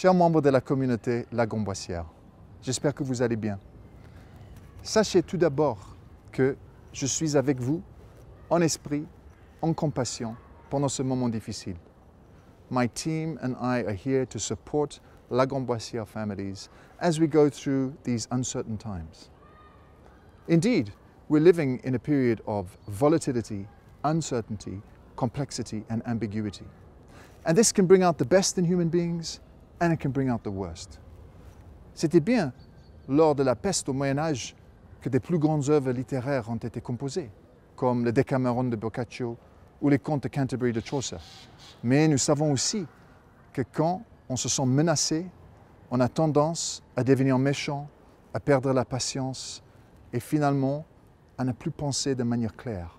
Chers membres de la communauté La Gomboissière, j'espère que vous allez bien. Sachez tout d'abord que je suis avec vous en esprit, en compassion pendant ce moment difficile. My team and I are here to support La Gomboissière families as we go through these uncertain times. Indeed, we're living in a period of volatility, uncertainty, complexity, and ambiguity. And this can bring out the best in human beings and it can bring out the worst. C'était bien lors de la peste au Moyen Âge que des plus grandes œuvres littéraires ont été composées, comme le Decameron de Boccaccio ou les contes de Canterbury de Chaucer. Mais nous savons aussi que quand on se sent menacé, on a tendance à devenir méchant, à perdre la patience et finalement à ne plus penser de manière claire.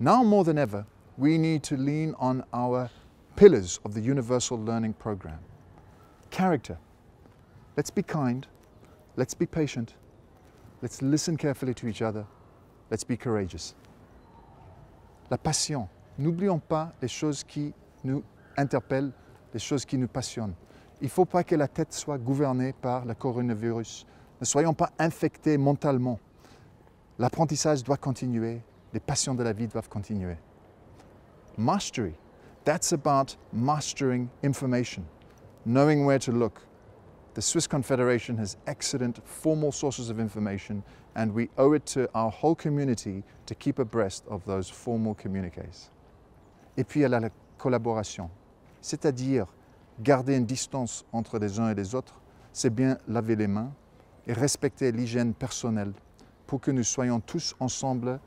Now more than ever, we need to lean on our pillars of the Universal Learning Program. Character. Let's be kind. Let's be patient. Let's listen carefully to each other. Let's be courageous. La passion. N'oublions pas les choses qui nous interpellent, les choses qui nous passionnent. Il ne faut pas que la tête soit gouvernée par le coronavirus. Ne soyons pas infectés mentalement. L'apprentissage doit continuer, les passions de la vie doivent continuer. Mastery, that's about mastering information, knowing where to look. The Swiss Confederation has excellent formal sources of information, and we owe it to our whole community to keep abreast of those formal communiques. Et puis, a la collaboration, c'est-à-dire garder une distance entre les uns et les autres, c'est bien laver les mains et respecter l'hygiène personnelle pour que nous soyons tous ensemble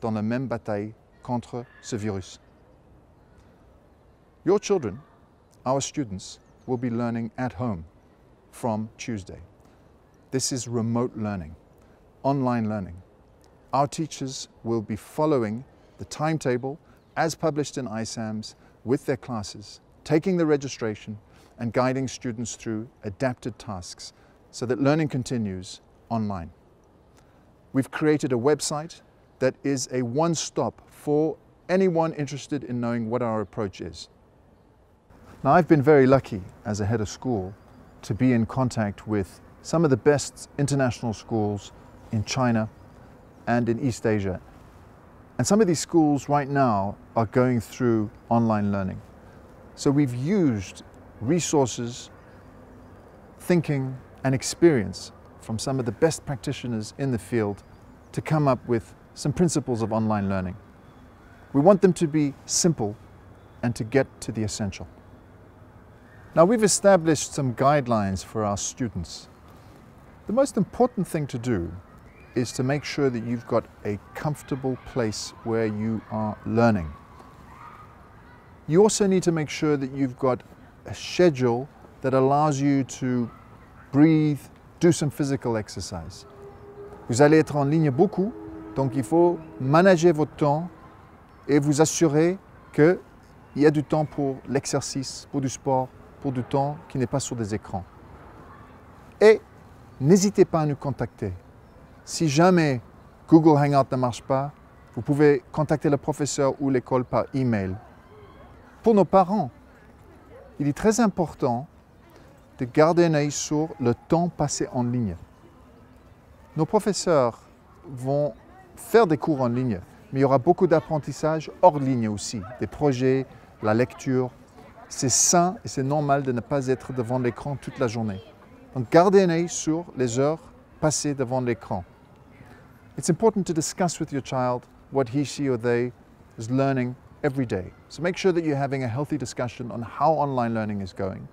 dans la même bataille contre ce virus. Your children, our students, will be learning at home from Tuesday. This is remote learning, online learning. Our teachers will be following the timetable as published in ISAMS with their classes, taking the registration and guiding students through adapted tasks so that learning continues online. We've created a website that is a one-stop for anyone interested in knowing what our approach is. Now, I've been very lucky as a head of school to be in contact with some of the best international schools in China and in East Asia. And some of these schools right now are going through online learning. So we've used resources, thinking, and experience from some of the best practitioners in the field to come up with some principles of online learning. We want them to be simple and to get to the essential. Now we've established some guidelines for our students. The most important thing to do is to make sure that you've got a comfortable place where you are learning. You also need to make sure that you've got a schedule that allows you to breathe, do some physical exercise. Vous allez être en ligne beaucoup, donc il faut manager votre temps et vous assurer qu'il y a du temps pour l'exercice, pour du sport, pour du temps qui n'est pas sur des écrans. Et n'hésitez pas à nous contacter. Si jamais Google Hangout ne marche pas, vous pouvez contacter le professeur ou l'école par email. Pour nos parents, il est très important de garder un œil sur le temps passé en ligne. Nos professeurs vont faire des cours en ligne, mais il y aura beaucoup d'apprentissage hors ligne aussi, des projets, la lecture, c'est sain et c'est normal de ne pas être devant l'écran toute la journée. Donc gardez un œil sur les heures passées devant l'écran. It's important to discuss with your child what he, she or they is learning every day. So make sure that you're having a healthy discussion on how online learning is going.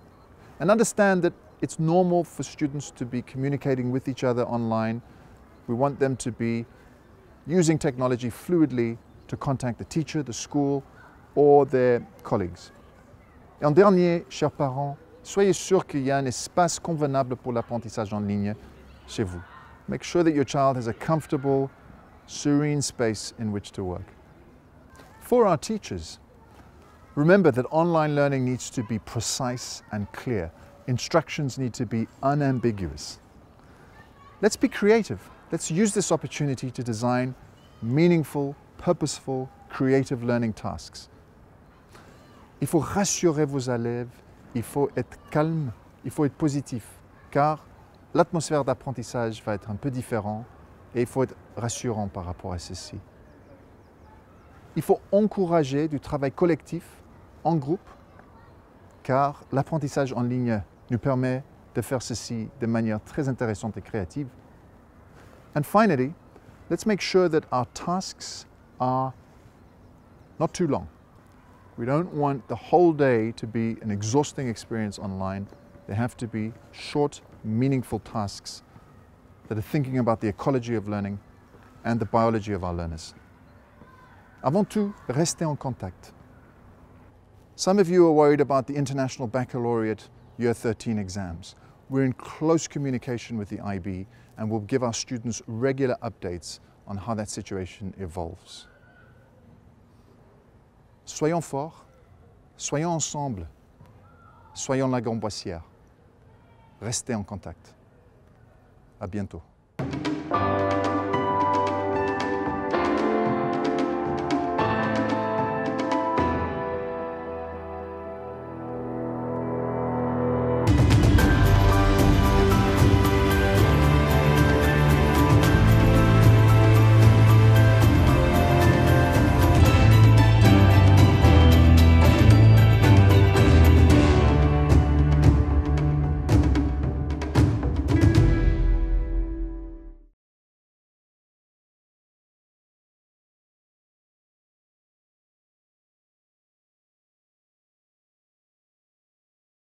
And understand that it's normal for students to be communicating with each other online. We want them to be using technology fluidly to contact the teacher, the school, or their colleagues. Et en dernier, chers parents, soyez sûrs qu'il y a un espace convenable pour l'apprentissage en ligne chez vous. Make sure that your child has a comfortable, serene space in which to work. For our teachers, remember that online learning needs to be precise and clear. Instructions need to be unambiguous. Let's be creative. Let's use this opportunity to design meaningful, purposeful, creative learning tasks. Il faut rassurer vos élèves il faut être calme, il faut être positif, car l'atmosphère d'apprentissage va être un peu différente et il faut être rassurant par rapport à ceci. Il faut encourager du travail collectif en groupe, car l'apprentissage en ligne nous permet de faire ceci de manière très intéressante et créative. And finally, let's make sure that our tasks are not too long. We don't want the whole day to be an exhausting experience online. There have to be short, meaningful tasks that are thinking about the ecology of learning and the biology of our learners. Avant tout, restez en contact. Some of you are worried about the International Baccalaureate Year 13 exams. We're in close communication with the IB and will give our students regular updates on how that situation evolves. Soyons forts, soyons ensemble, soyons la Gamboissière. Restez en contact. À bientôt.